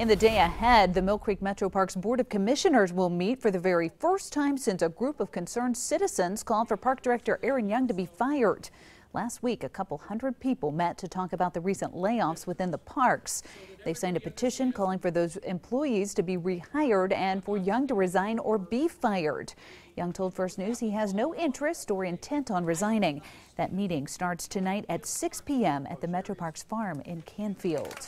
In the day ahead, the Mill Creek Metro Parks Board of Commissioners will meet for the very first time since a group of concerned citizens called for Park Director Aaron Young to be fired. Last week, a couple hundred people met to talk about the recent layoffs within the parks. They signed a petition calling for those employees to be rehired and for Young to resign or be fired. Young told First News he has no interest or intent on resigning. That meeting starts tonight at 6 p.m. at the Metro Parks Farm in Canfield.